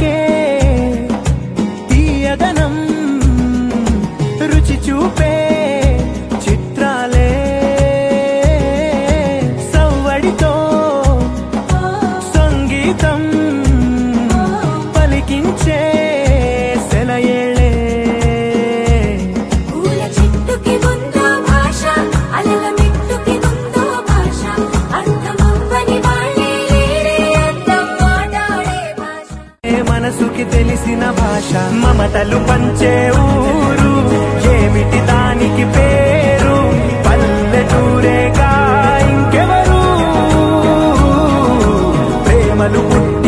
పలికే తీయదనం రుచి చూపే చిత్రాలే. సవ్వడితో సంగీతం అంటే మనసుకి తెలిసిన భాష. మమతలు పంచే ఊరు ఏమిటి దానికి పేరు? పల్లెటూరేగా ఇంకెవరు? ప్రేమలు పుట్టి